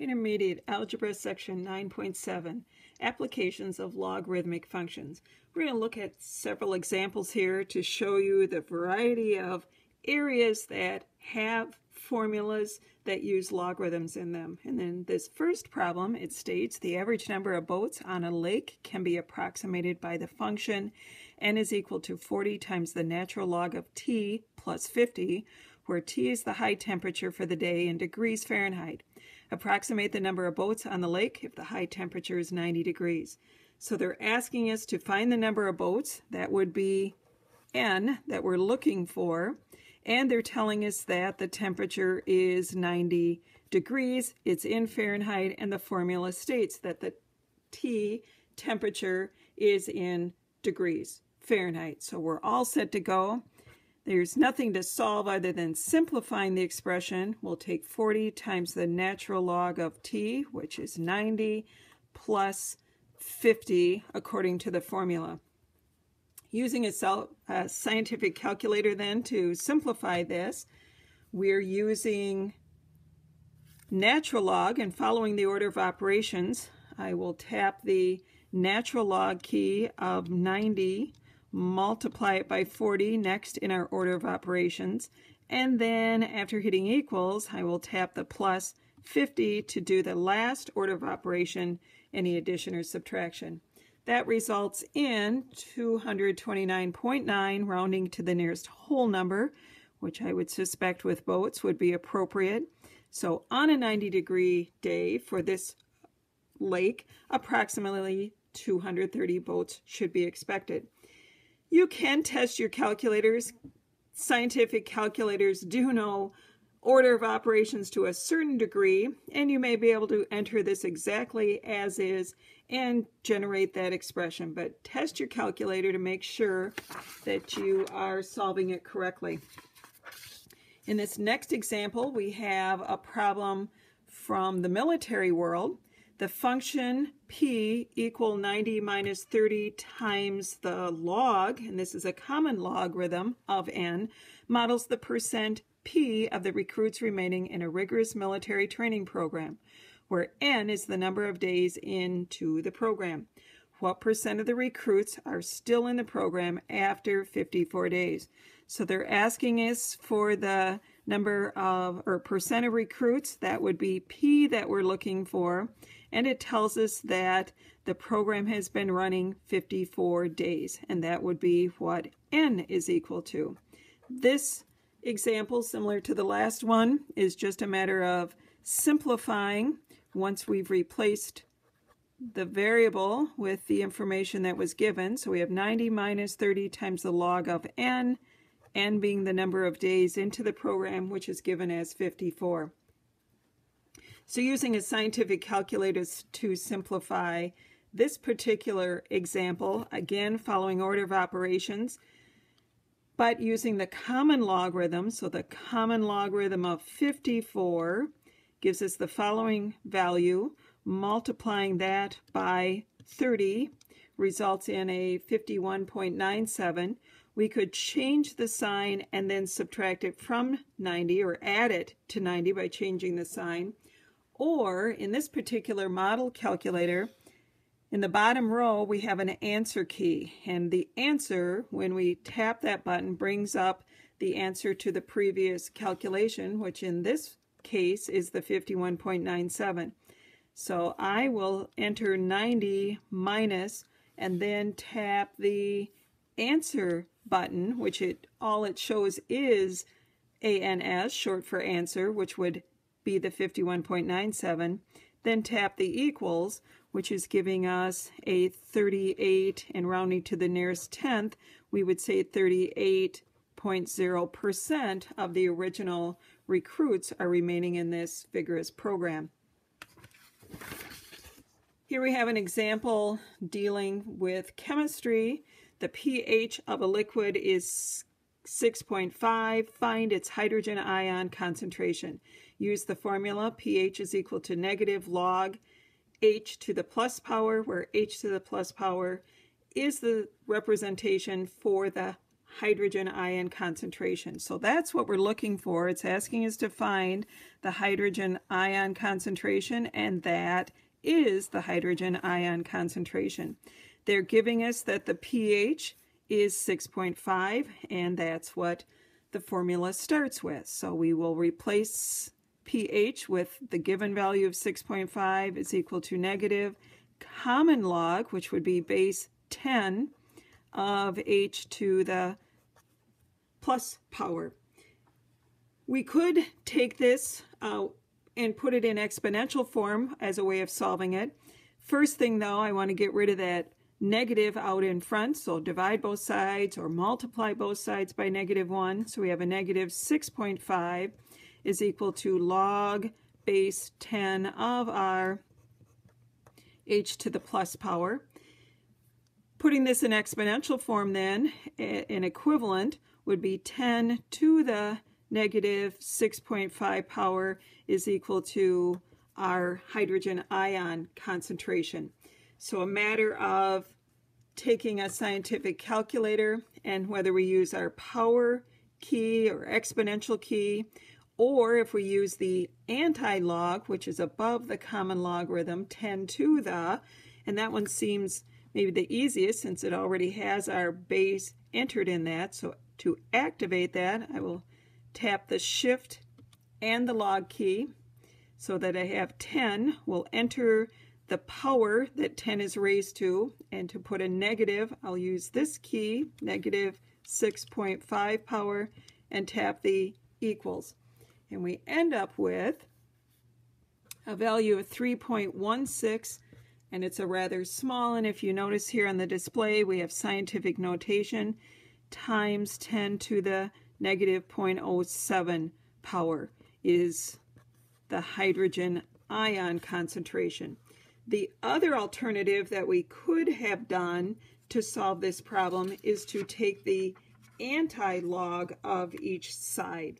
Intermediate Algebra Section 9.7 Applications of Logarithmic Functions. We're going to look at several examples here to show you the variety of areas that have formulas that use logarithms in them. And then this first problem, it states the average number of boats on a lake can be approximated by the function n is equal to 40 times the natural log of t plus 50, where t is the high temperature for the day in degrees Fahrenheit. Approximate the number of boats on the lake if the high temperature is 90 degrees. So they're asking us to find the number of boats. That would be n that we're looking for. And they're telling us that the temperature is 90 degrees. It's in Fahrenheit. And the formula states that the T temperature is in degrees Fahrenheit. So we're all set to go. There's nothing to solve other than simplifying the expression. We'll take 40 times the natural log of t, which is 90, plus 50 according to the formula. Using a, a scientific calculator then to simplify this, we're using natural log and following the order of operations, I will tap the natural log key of 90 multiply it by 40 next in our order of operations, and then after hitting equals, I will tap the plus 50 to do the last order of operation, any addition or subtraction. That results in 229.9 rounding to the nearest whole number, which I would suspect with boats would be appropriate. So on a 90 degree day for this lake, approximately 230 boats should be expected. You can test your calculators. Scientific calculators do know order of operations to a certain degree, and you may be able to enter this exactly as is and generate that expression. But test your calculator to make sure that you are solving it correctly. In this next example, we have a problem from the military world the function p equal 90 minus 30 times the log, and this is a common logarithm of n, models the percent p of the recruits remaining in a rigorous military training program, where n is the number of days into the program. What percent of the recruits are still in the program after 54 days? So they're asking us for the number of, or percent of recruits, that would be P that we're looking for, and it tells us that the program has been running 54 days, and that would be what n is equal to. This example, similar to the last one, is just a matter of simplifying once we've replaced the variable with the information that was given. So we have 90 minus 30 times the log of n, n being the number of days into the program, which is given as 54. So using a scientific calculator to simplify this particular example, again following order of operations, but using the common logarithm, so the common logarithm of 54 gives us the following value, multiplying that by 30 results in a 51.97. We could change the sign and then subtract it from 90 or add it to 90 by changing the sign. Or in this particular model calculator, in the bottom row, we have an answer key. And the answer, when we tap that button, brings up the answer to the previous calculation, which in this case is the 51.97. So I will enter 90 minus and then tap the answer button, which it all it shows is ANS, short for answer, which would be the 51.97, then tap the equals, which is giving us a 38, and rounding to the nearest tenth, we would say 38.0% of the original recruits are remaining in this vigorous program. Here we have an example dealing with chemistry. The pH of a liquid is 6.5. Find its hydrogen ion concentration. Use the formula pH is equal to negative log h to the plus power, where h to the plus power is the representation for the hydrogen ion concentration. So that's what we're looking for. It's asking us to find the hydrogen ion concentration, and that is the hydrogen ion concentration. They're giving us that the pH is 6.5, and that's what the formula starts with. So we will replace pH with the given value of 6.5 is equal to negative common log, which would be base 10 of h to the plus power. We could take this uh, and put it in exponential form as a way of solving it. First thing though, I want to get rid of that negative out in front, so divide both sides or multiply both sides by negative 1. So we have a negative 6.5 is equal to log base 10 of our h to the plus power. Putting this in exponential form then, an equivalent would be 10 to the negative 6.5 power is equal to our hydrogen ion concentration. So a matter of taking a scientific calculator and whether we use our power key or exponential key, or if we use the anti-log, which is above the common logarithm, 10 to the, and that one seems maybe the easiest since it already has our base entered in that. So to activate that, I will tap the shift and the log key so that I have 10. We'll enter the power that 10 is raised to, and to put a negative, I'll use this key, negative 6.5 power, and tap the equals. And we end up with a value of 3.16, and it's a rather small, and if you notice here on the display, we have scientific notation times 10 to the negative 0.07 power is the hydrogen ion concentration. The other alternative that we could have done to solve this problem is to take the anti-log of each side.